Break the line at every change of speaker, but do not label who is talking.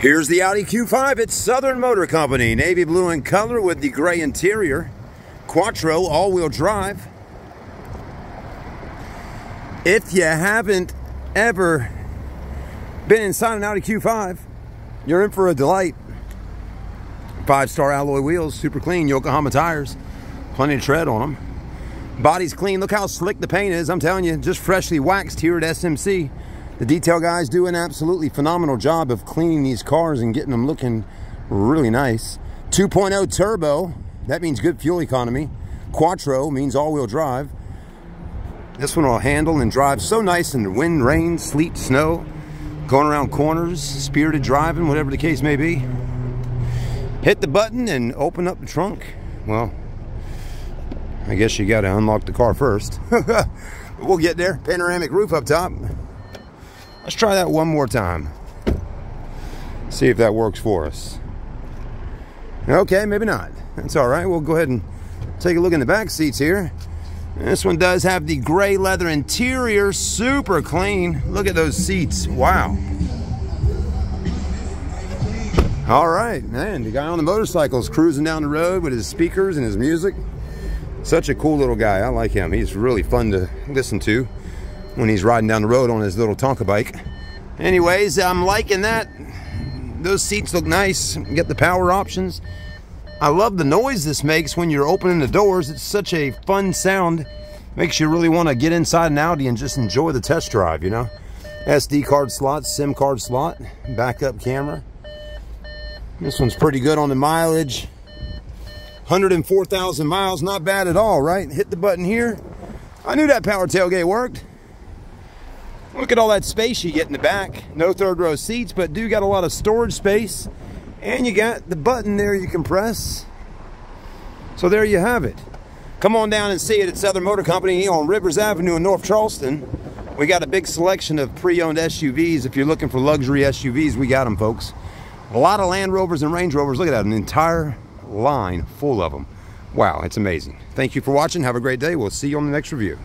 Here's the Audi Q5 It's Southern Motor Company. Navy blue in color with the gray interior. Quattro all-wheel drive. If you haven't ever been inside an Audi Q5, you're in for a delight. Five-star alloy wheels, super clean, Yokohama tires. Plenty of tread on them. Body's clean. Look how slick the paint is. I'm telling you, just freshly waxed here at SMC. The detail guys do an absolutely phenomenal job of cleaning these cars and getting them looking really nice. 2.0 turbo, that means good fuel economy. Quattro means all-wheel drive. This one will handle and drive so nice in the wind, rain, sleet, snow, going around corners, spirited driving, whatever the case may be. Hit the button and open up the trunk. Well, I guess you got to unlock the car first. we'll get there. Panoramic roof up top. Let's try that one more time. See if that works for us. Okay, maybe not. That's all right. We'll go ahead and take a look in the back seats here. This one does have the gray leather interior, super clean. Look at those seats. Wow. All right, man, the guy on the motorcycle is cruising down the road with his speakers and his music. Such a cool little guy. I like him. He's really fun to listen to when he's riding down the road on his little Tonka bike. Anyways, I'm liking that. Those seats look nice. get the power options. I love the noise this makes when you're opening the doors. It's such a fun sound. Makes you really want to get inside an Audi and just enjoy the test drive, you know. SD card slot, SIM card slot, backup camera. This one's pretty good on the mileage. 104,000 miles, not bad at all, right? Hit the button here. I knew that power tailgate worked. Look at all that space you get in the back. No third row seats, but do got a lot of storage space. And you got the button there you can press. So there you have it. Come on down and see it at Southern Motor Company on Rivers Avenue in North Charleston. We got a big selection of pre-owned SUVs. If you're looking for luxury SUVs, we got them, folks. A lot of Land Rovers and Range Rovers. Look at that, an entire line full of them. Wow, it's amazing. Thank you for watching. Have a great day. We'll see you on the next review.